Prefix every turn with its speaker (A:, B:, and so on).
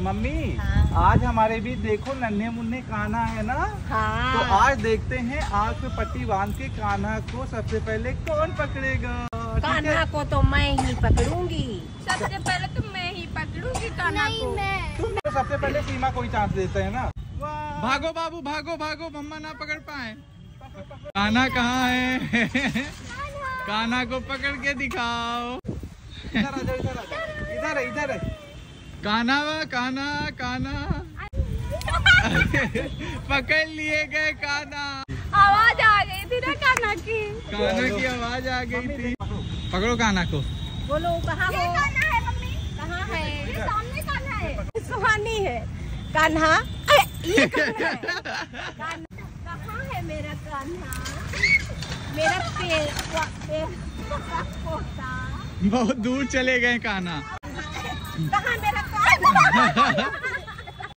A: Mummy
B: हाँ।
A: आज हमारे बीच देखो नन्हे मुन्ने कान्हा है ना?
B: हाँ।
A: तो आज देखते हैं आग पे पट्टी बाँध के कान्हा को सबसे पहले कौन पकड़ेगा?
B: कान्हा को तो मैं ही पकड़ूँगी।
C: सबसे पहले तो मैं ही पकड़ूँगी कान्हा को।
A: तुम तो सबसे पहले सीमा को ही चांस देते हैं ना?
D: भागो बाबू भागो भागो मम्मा ना पकड़ पाए। काना कहाँ है? काना को पकड़ के दिखाओ।
A: इधर इधर इधर है इधर है।
D: काना वा काना काना पकड़ लिए गए काना
C: आवाज़ आ गई थी ना काना की।
D: काना की आवाज़ आ गई थी। पकड़ो काना को।
B: बोलो कहाँ हो?
C: है मम्मी।
B: कहाँ है?
C: ये सामने कान्हा है।
B: सुहानी है। कान्हा? ये कहाँ है? कान्हा, कहाँ है मेरा कान्हा? मेरा पेड़
D: बहुत दूर चले गए काना
B: कहाँ मेरा कान्हा